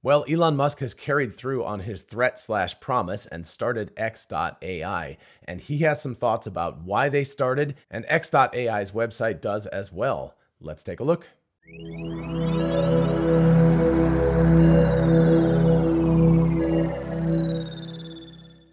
Well, Elon Musk has carried through on his threat slash promise and started X.AI. And he has some thoughts about why they started, and X.AI's website does as well. Let's take a look.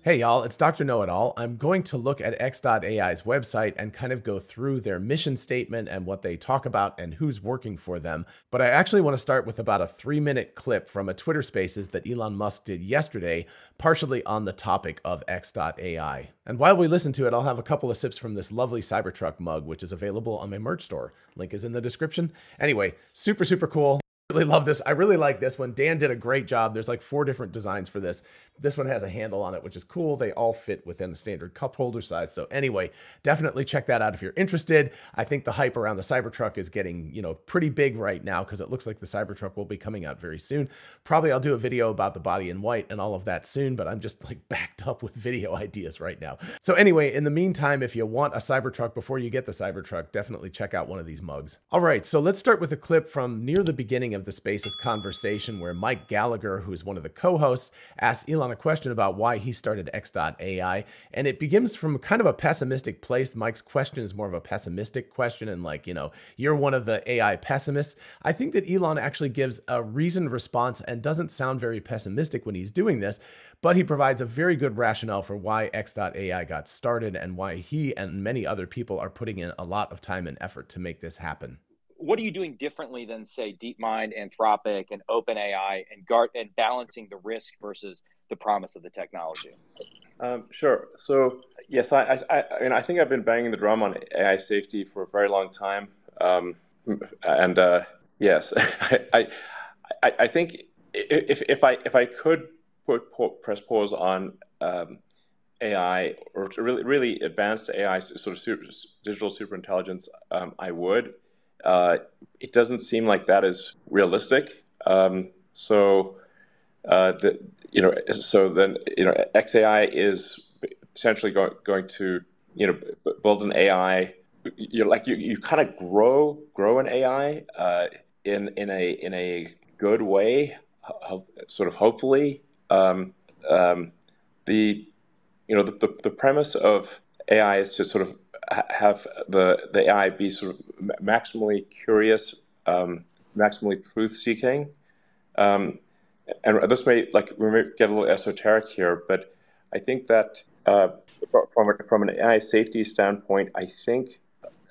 Hey y'all, it's Dr. Know It All. I'm going to look at X.AI's website and kind of go through their mission statement and what they talk about and who's working for them. But I actually want to start with about a three minute clip from a Twitter Spaces that Elon Musk did yesterday, partially on the topic of X.AI. And while we listen to it, I'll have a couple of sips from this lovely Cybertruck mug, which is available on my merch store. Link is in the description. Anyway, super, super cool really love this. I really like this one. Dan did a great job. There's like four different designs for this. This one has a handle on it, which is cool. They all fit within a standard cup holder size. So anyway, definitely check that out if you're interested. I think the hype around the Cybertruck is getting, you know, pretty big right now because it looks like the Cybertruck will be coming out very soon. Probably I'll do a video about the body in white and all of that soon, but I'm just like backed up with video ideas right now. So anyway, in the meantime, if you want a Cybertruck before you get the Cybertruck, definitely check out one of these mugs. All right, so let's start with a clip from near the beginning of the Spaces conversation where Mike Gallagher, who is one of the co-hosts, asked Elon a question about why he started X.AI. And it begins from kind of a pessimistic place. Mike's question is more of a pessimistic question. And like, you know, you're one of the AI pessimists. I think that Elon actually gives a reasoned response and doesn't sound very pessimistic when he's doing this, but he provides a very good rationale for why X.AI got started and why he and many other people are putting in a lot of time and effort to make this happen what are you doing differently than say DeepMind, Anthropic, and OpenAI, and guard and balancing the risk versus the promise of the technology? Um, sure. So yes, I, I, I, mean, I think I've been banging the drum on AI safety for a very long time, um, and uh, yes, I, I, I think if if I if I could put press pause on um, AI or really really advanced AI sort of super, digital superintelligence, um, I would. Uh, it doesn't seem like that is realistic. Um, so, uh, the, you know, so then you know, XAI is essentially going going to you know build an AI. You're like you, you kind of grow grow an AI uh, in in a in a good way, ho- sort of hopefully. Um, um, the you know the, the, the premise of AI is to sort of have the the AI be sort of maximally curious, um, maximally truth seeking, um, and this may like we may get a little esoteric here, but I think that uh, from from an AI safety standpoint, I think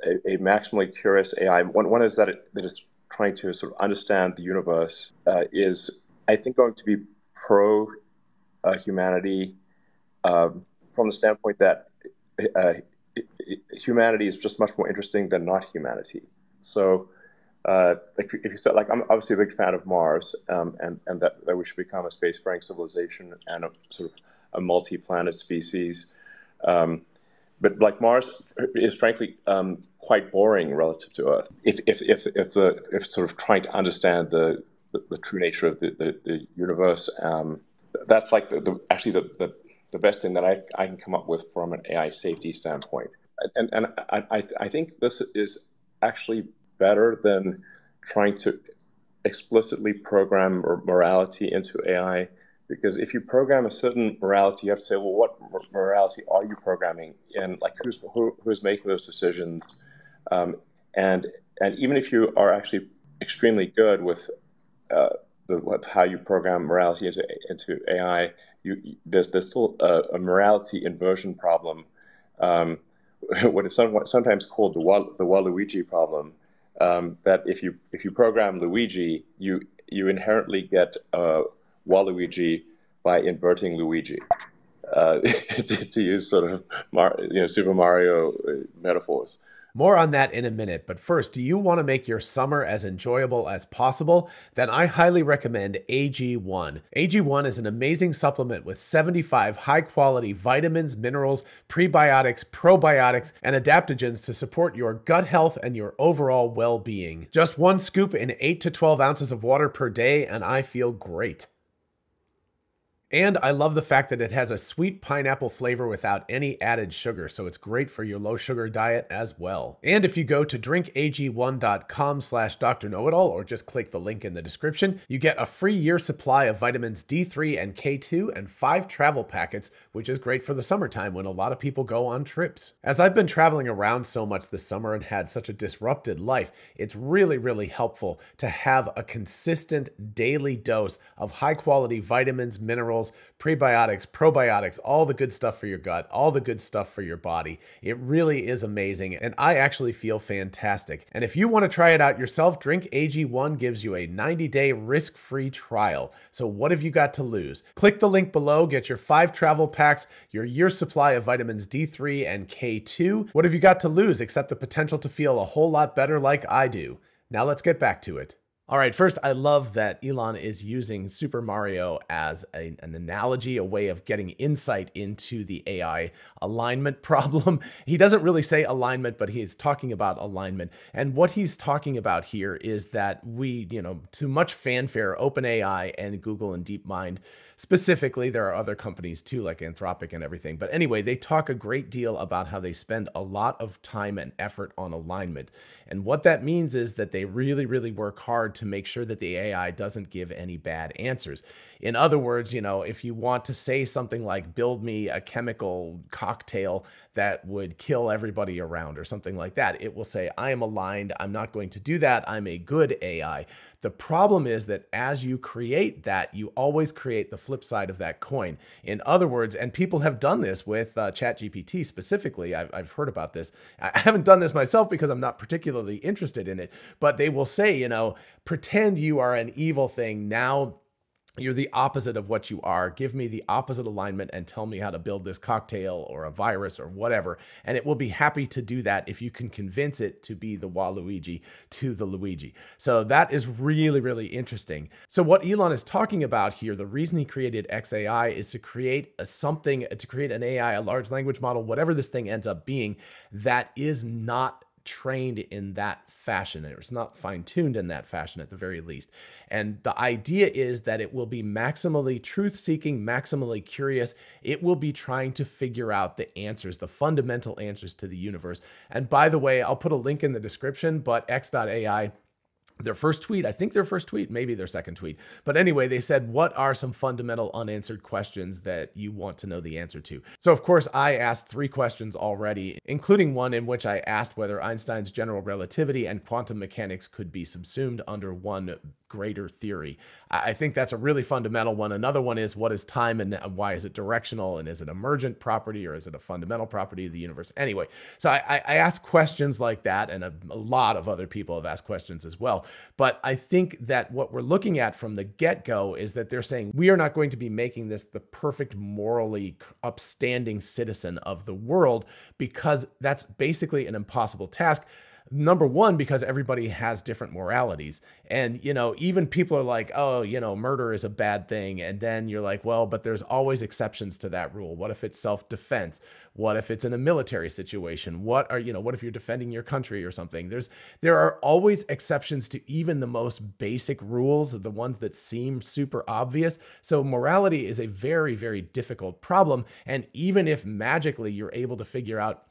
a, a maximally curious AI one one is that it, is trying to sort of understand the universe uh, is I think going to be pro uh, humanity um, from the standpoint that uh, humanity is just much more interesting than not humanity. So, uh, if, if you said, like, I'm obviously a big fan of Mars, um, and and that, that we should become a spacefaring civilization and a sort of a multi-planet species. Um, but like Mars is frankly um, quite boring relative to Earth. If if if if the if sort of trying to understand the the, the true nature of the the, the universe, um, that's like the, the actually the, the the best thing that I, I can come up with from an AI safety standpoint. And, and I, I, think this is actually better than trying to explicitly program morality into AI. Because if you program a certain morality, you have to say, well, what morality are you programming? And like, who's who, who's making those decisions? Um, and and even if you are actually extremely good with uh, the with how you program morality into, into AI, you, there's there's still a, a morality inversion problem, um, what is sometimes called the the Waluigi problem. Um, that if you if you program Luigi, you you inherently get uh, Waluigi by inverting Luigi. Uh, to, to, use sort of Mar, you know Super Mario uh, metaphors. More on that in a minute, but first, do you want to make your summer as enjoyable as possible? Then I highly recommend AG1. AG1 is an amazing supplement with 75 high quality vitamins, minerals, prebiotics, probiotics, and adaptogens to support your gut health and your overall well being. Just one scoop in 8 to 12 ounces of water per day, and I feel great. And I love the fact that it has a sweet pineapple flavor without any added sugar, so it's great for your low sugar diet as well. And if you go to drinkag1.com slash Dr. Know-It-All or just click the link in the description, you get a free year supply of vitamins D3 and K2 and five travel packets, which is great for the summertime when a lot of people go on trips. As I've been traveling around so much this summer and had such a disrupted life, it's really, really helpful to have a consistent daily dose of high quality vitamins, minerals, prebiotics, probiotics, all the good stuff for your gut, all the good stuff for your body. It really is amazing, and I actually feel fantastic. And if you want to try it out yourself, Drink AG1 gives you a 90 day risk free trial. So, what have you got to lose? Click the link below, get your five travel packs, your year supply of vitamins D3 and K2. What have you got to lose except the potential to feel a whole lot better like I do? Now, let's get back to it. All right, first, I love that Elon is using Super Mario as a, an analogy, a way of getting insight into the AI alignment problem. He doesn't really say alignment, but he is talking about alignment. And what he's talking about here is that we, you know, to much fanfare, OpenAI and Google and DeepMind specifically, there are other companies too, like Anthropic and everything. But anyway, they talk a great deal about how they spend a lot of time and effort on alignment. And what that means is that they really, really work hard to make sure that the AI doesn't give any bad answers. In other words, you know, if you want to say something like, build me a chemical cocktail that would kill everybody around or something like that, it will say, I am aligned. I'm not going to do that. I'm a good AI. The problem is that as you create that, you always create the flip side of that coin. In other words, and people have done this with uh, ChatGPT specifically, I've, I've heard about this. I haven't done this myself because I'm not particularly interested in it, but they will say, you know, pretend you are an evil thing. Now you're the opposite of what you are. Give me the opposite alignment and tell me how to build this cocktail or a virus or whatever. And it will be happy to do that if you can convince it to be the Waluigi to the Luigi. So that is really, really interesting. So what Elon is talking about here, the reason he created XAI is to create a something, to create an AI, a large language model, whatever this thing ends up being, that is not trained in that fashion. It's not fine tuned in that fashion at the very least. And the idea is that it will be maximally truth seeking, maximally curious. It will be trying to figure out the answers, the fundamental answers to the universe. And by the way, I'll put a link in the description, but X.AI their first tweet, I think their first tweet, maybe their second tweet. But anyway, they said, What are some fundamental unanswered questions that you want to know the answer to? So, of course, I asked three questions already, including one in which I asked whether Einstein's general relativity and quantum mechanics could be subsumed under one greater theory. I think that's a really fundamental one. Another one is what is time and why is it directional and is it emergent property or is it a fundamental property of the universe? Anyway, so I, I ask questions like that, and a, a lot of other people have asked questions as well. But I think that what we're looking at from the get go is that they're saying we are not going to be making this the perfect morally upstanding citizen of the world because that's basically an impossible task number one because everybody has different moralities. And you know even people are like oh you know murder is a bad thing. And then you're like well but there's always exceptions to that rule. What if it's self-defense? What if it's in a military situation? What are you know what if you're defending your country or something? There's there are always exceptions to even the most basic rules the ones that seem super obvious. So morality is a very very difficult problem. And even if magically you're able to figure out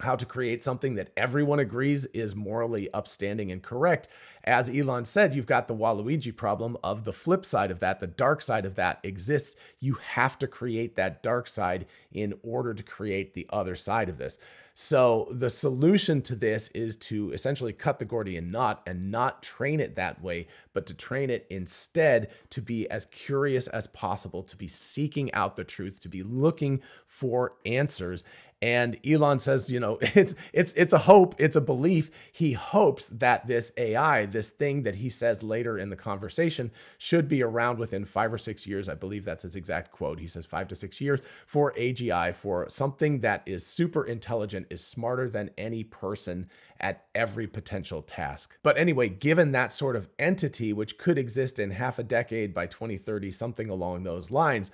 how to create something that everyone agrees is morally upstanding and correct. As Elon said, you've got the Waluigi problem of the flip side of that, the dark side of that exists. You have to create that dark side in order to create the other side of this. So the solution to this is to essentially cut the Gordian knot and not train it that way, but to train it instead to be as curious as possible, to be seeking out the truth, to be looking for answers. And Elon says, you know, it's it's it's a hope, it's a belief. He hopes that this AI, this thing that he says later in the conversation, should be around within five or six years. I believe that's his exact quote. He says five to six years for AGI, for something that is super intelligent, is smarter than any person at every potential task. But anyway, given that sort of entity, which could exist in half a decade by 2030, something along those lines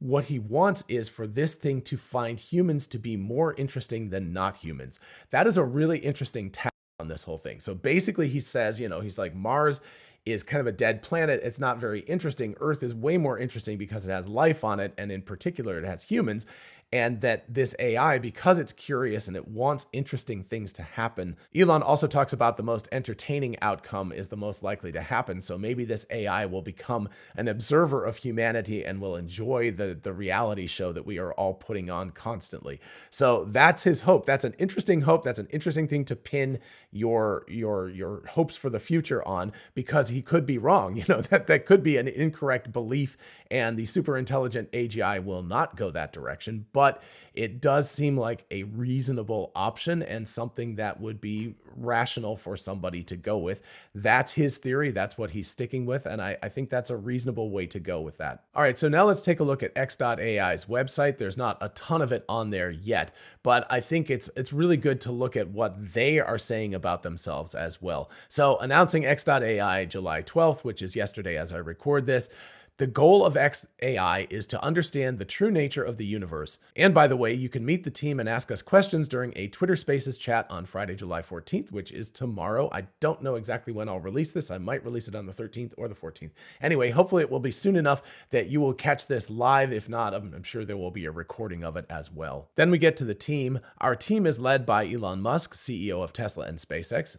what he wants is for this thing to find humans to be more interesting than not humans. That is a really interesting tag on this whole thing. So basically, he says, you know, he's like, Mars is kind of a dead planet. It's not very interesting. Earth is way more interesting because it has life on it, and in particular, it has humans and that this AI, because it's curious and it wants interesting things to happen, Elon also talks about the most entertaining outcome is the most likely to happen. So maybe this AI will become an observer of humanity and will enjoy the, the reality show that we are all putting on constantly. So that's his hope. That's an interesting hope. That's an interesting thing to pin your your your hopes for the future on because he could be wrong. You know, that that could be an incorrect belief and the super intelligent AGI will not go that direction. But it does seem like a reasonable option and something that would be rational for somebody to go with. That's his theory. That's what he's sticking with. And I, I think that's a reasonable way to go with that. All right, so now let's take a look at X.AI's website. There's not a ton of it on there yet, but I think it's it's really good to look at what they are saying about themselves as well. So announcing X.AI July 12th, which is yesterday as I record this. The goal of XAI is to understand the true nature of the universe. And by the way, you can meet the team and ask us questions during a Twitter Spaces chat on Friday, July 14th, which is tomorrow. I don't know exactly when I'll release this. I might release it on the 13th or the 14th. Anyway, hopefully it will be soon enough that you will catch this live. If not, I'm sure there will be a recording of it as well. Then we get to the team. Our team is led by Elon Musk, CEO of Tesla and SpaceX.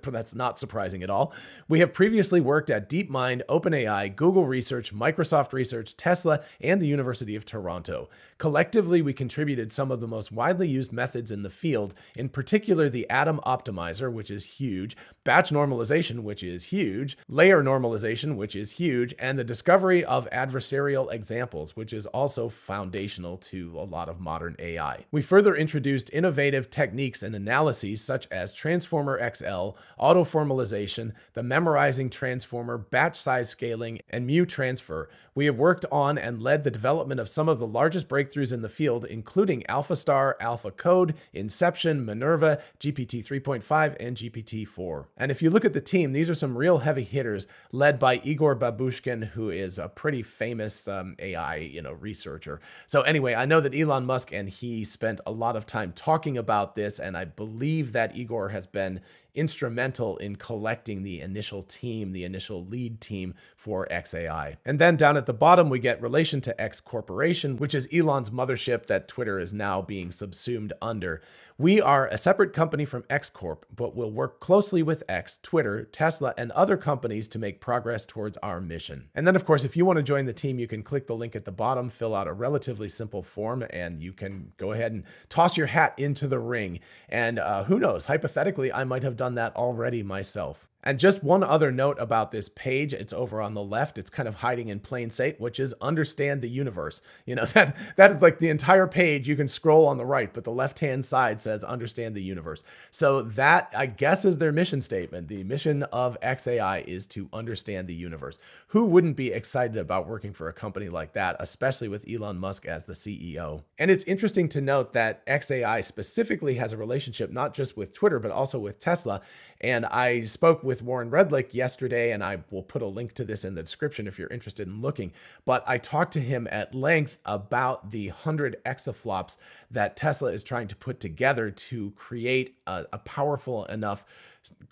That's not surprising at all. We have previously worked at DeepMind, OpenAI, Google Research, Microsoft Research, Tesla, and the University of Toronto. Collectively, we contributed some of the most widely used methods in the field, in particular the Adam optimizer, which is huge, batch normalization, which is huge, layer normalization, which is huge, and the discovery of adversarial examples, which is also foundational to a lot of modern AI. We further introduced innovative techniques and analyses such as Transformer XL, autoformalization, the memorizing transformer, batch size scaling, and mu transfer transfer, we have worked on and led the development of some of the largest breakthroughs in the field, including AlphaStar, AlphaCode, Inception, Minerva, GPT 3.5, and GPT 4. And if you look at the team, these are some real heavy hitters led by Igor Babuschkin, who is a pretty famous um, AI you know, researcher. So anyway, I know that Elon Musk and he spent a lot of time talking about this, and I believe that Igor has been instrumental in collecting the initial team, the initial lead team for XAI. And then down at the bottom, we get relation to X Corporation, which is Elon's mothership that Twitter is now being subsumed under. We are a separate company from X Corp, but will work closely with X, Twitter, Tesla, and other companies to make progress towards our mission. And then, of course, if you want to join the team, you can click the link at the bottom, fill out a relatively simple form, and you can go ahead and toss your hat into the ring. And uh, who knows, hypothetically, I might have done that already myself. And just one other note about this page, it's over on the left. It's kind of hiding in plain sight, which is understand the universe. You know, that that like the entire page, you can scroll on the right, but the left-hand side says understand the universe. So that I guess is their mission statement. The mission of XAI is to understand the universe. Who wouldn't be excited about working for a company like that, especially with Elon Musk as the CEO? And it's interesting to note that XAI specifically has a relationship not just with Twitter, but also with Tesla. And I spoke with Warren Redlich yesterday, and I will put a link to this in the description if you're interested in looking. But I talked to him at length about the 100 exaflops that Tesla is trying to put together to create a, a powerful enough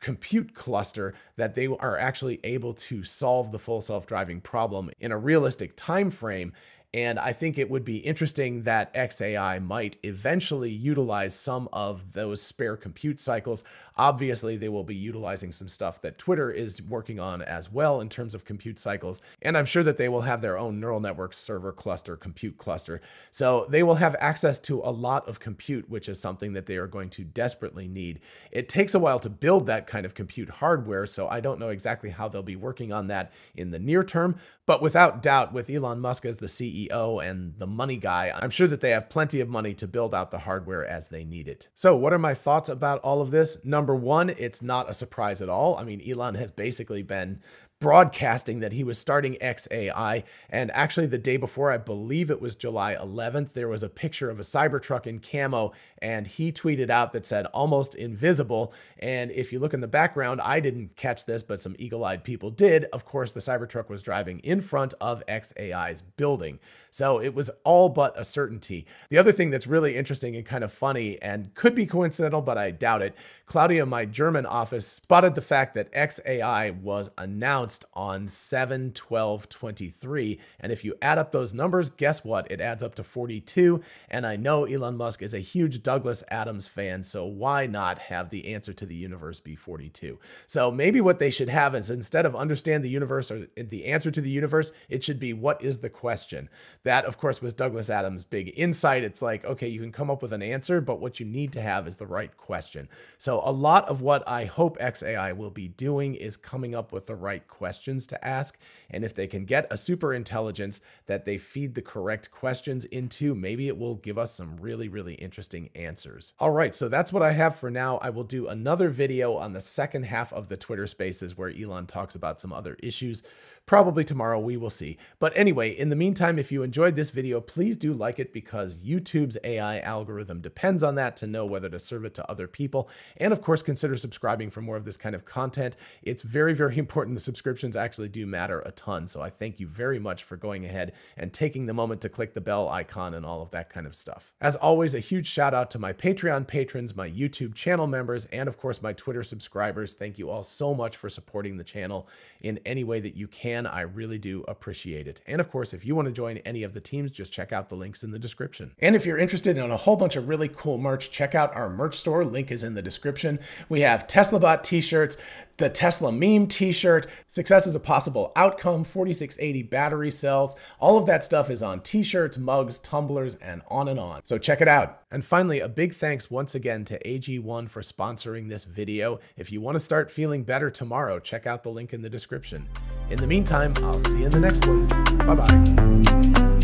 compute cluster that they are actually able to solve the full self-driving problem in a realistic time frame and I think it would be interesting that XAI might eventually utilize some of those spare compute cycles. Obviously, they will be utilizing some stuff that Twitter is working on as well in terms of compute cycles. And I'm sure that they will have their own neural network server cluster, compute cluster. So they will have access to a lot of compute, which is something that they are going to desperately need. It takes a while to build that kind of compute hardware, so I don't know exactly how they'll be working on that in the near term. But without doubt, with Elon Musk as the CEO, and the money guy, I'm sure that they have plenty of money to build out the hardware as they need it. So, what are my thoughts about all of this? Number one, it's not a surprise at all. I mean, Elon has basically been broadcasting that he was starting XAI. And actually, the day before, I believe it was July 11th, there was a picture of a Cybertruck in camo, and he tweeted out that said almost invisible. And if you look in the background, I didn't catch this, but some eagle eyed people did. Of course, the Cybertruck was driving in front of XAI's building. So it was all but a certainty. The other thing that's really interesting and kind of funny and could be coincidental, but I doubt it, Claudia, my German office, spotted the fact that XAI was announced on 7 12 23. And if you add up those numbers, guess what? It adds up to 42. And I know Elon Musk is a huge Douglas Adams fan, so why not have the answer to the universe be 42? So maybe what they should have is instead of understand the universe or the answer to the universe, it should be what is the question? That, of course, was Douglas Adams' big insight. It's like, okay, you can come up with an answer, but what you need to have is the right question. So a lot of what I hope XAI will be doing is coming up with the right questions to ask. And if they can get a super intelligence that they feed the correct questions into, maybe it will give us some really, really interesting answers. All right, so that's what I have for now. I will do another video on the second half of the Twitter spaces where Elon talks about some other issues. Probably tomorrow, we will see. But anyway, in the meantime, if you enjoyed this video, please do like it because YouTube's AI algorithm depends on that to know whether to serve it to other people. And of course, consider subscribing for more of this kind of content. It's very, very important. The subscriptions actually do matter a ton. So I thank you very much for going ahead and taking the moment to click the bell icon and all of that kind of stuff. As always, a huge shout out to my Patreon patrons, my YouTube channel members, and of course, my Twitter subscribers. Thank you all so much for supporting the channel in any way that you can. I really do appreciate it. And of course, if you want to join any of the teams, just check out the links in the description. And if you're interested in a whole bunch of really cool merch, check out our merch store. Link is in the description. We have TeslaBot t-shirts, the Tesla meme t-shirt, success is a possible outcome, 4680 battery cells. All of that stuff is on t-shirts, mugs, tumblers, and on and on. So check it out. And finally, a big thanks once again to AG1 for sponsoring this video. If you want to start feeling better tomorrow, check out the link in the description. In the meantime, I'll see you in the next one. Bye-bye.